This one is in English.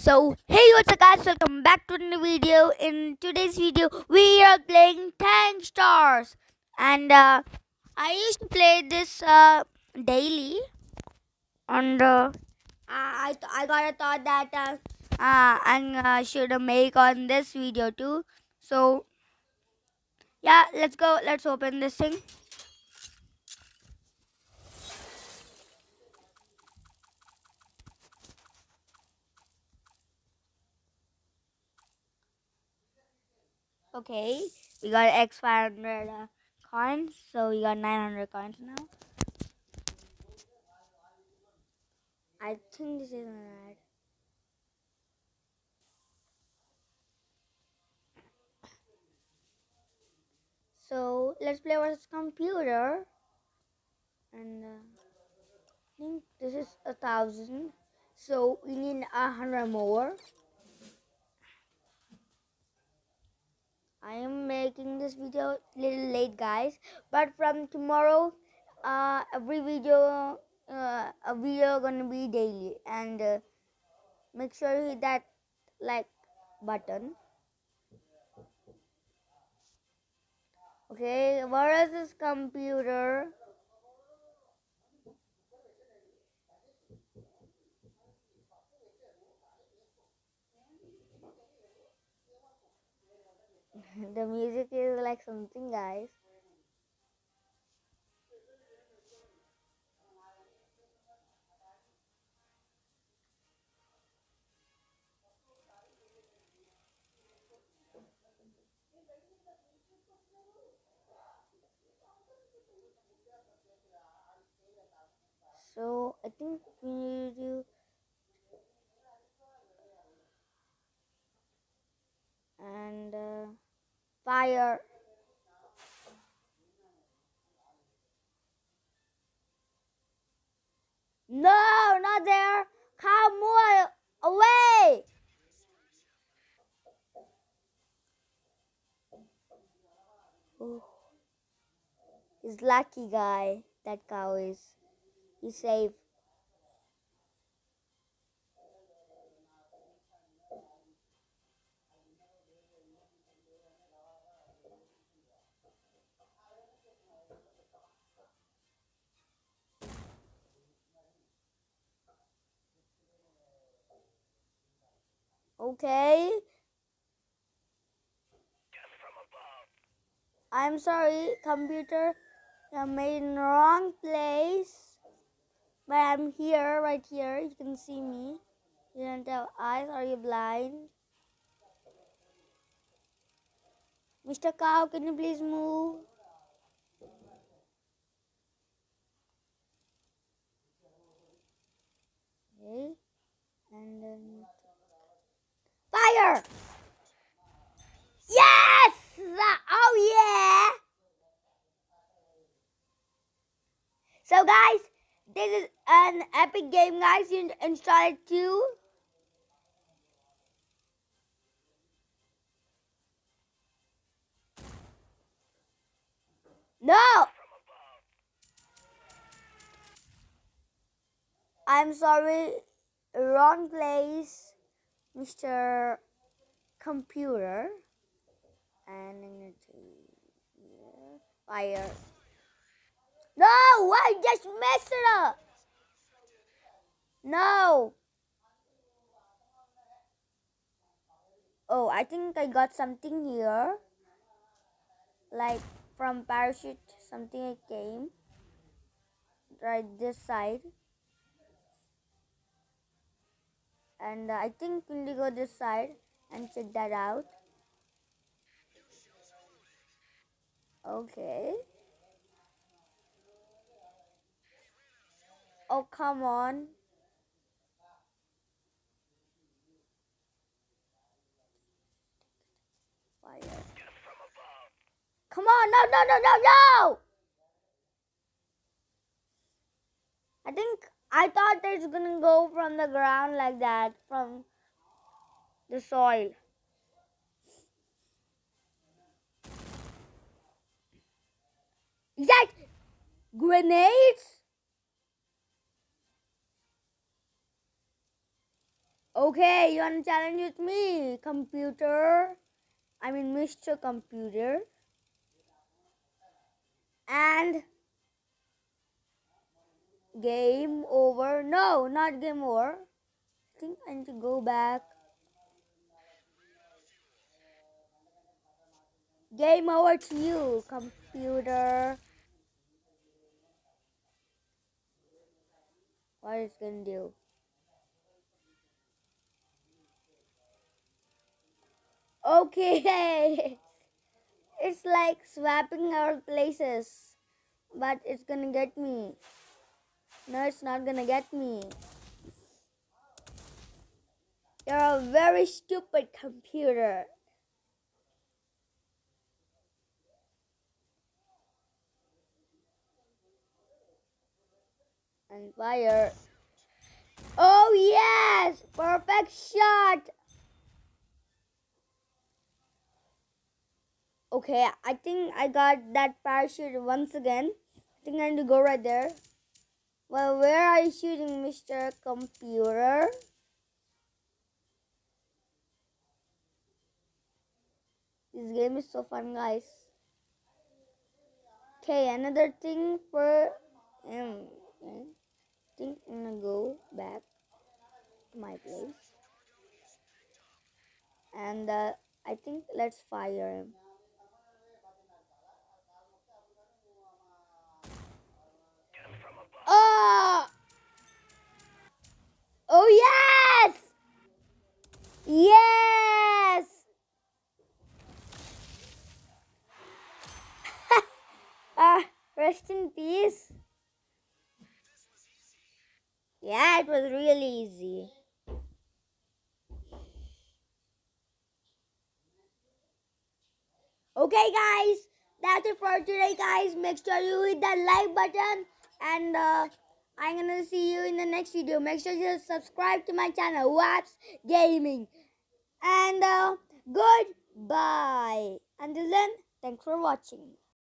So hey what's up guys? Welcome back to the video. In today's video we are playing tank stars. And uh, I used to play this uh, daily. And uh, I, I got a thought that uh, uh, I uh, should make on this video too. So yeah let's go. Let's open this thing Okay, we got X 500 uh, coins, so we got 900 coins now. I think this is an ad. So let's play with computer, and uh, I think this is a thousand. So we need a hundred more. I am making this video little late guys but from tomorrow uh, every video uh, a video gonna be daily and uh, make sure you hit that like button. Okay where is this computer the music is like something guys. So i think we need to and uh, fire. No not there. Come more away. Oh. he's lucky guy. That cow is. He's safe Okay. I'm sorry, computer. You made in the wrong place. But I'm here, right here. You can see me. You don't have eyes. Are you blind? Mr. Cow, can you please move? Okay. And then fire! Yes! Oh yeah! So guys, this is an epic game guys. You install it too. No! I'm sorry, wrong place. Mr. Computer and yeah, fire. No, I just messed it up. No. Oh, I think I got something here. Like from parachute, something I came. Right this side. And uh, I think we'll go this side and check that out. Okay. Oh, come on. Fire. Come on, no, no, no, no, no! I think I thought it's gonna go from the ground like that, from the soil. That grenades? Okay, you wanna challenge with me, computer? I mean, Mr. Computer. And game over. No, not game over. I think I need to go back. Game over to you, computer. What is gonna do? Okay, it's like swapping our places, but it's gonna get me. No, it's not gonna get me. You're a very stupid computer. And fire. Oh yes! Perfect shot! Okay, I think I got that parachute once again. I think I need to go right there. Well, where are you shooting, Mr. Computer? This game is so fun, guys. Okay, another thing for him. I think I'm gonna go back to my place. And uh, I think let's fire him. Yeah, it was really easy. Okay, guys, that's it for today, guys. Make sure you hit that like button, and uh, I'm gonna see you in the next video. Make sure you subscribe to my channel, Vaps Gaming, and uh, goodbye. Until then, thanks for watching.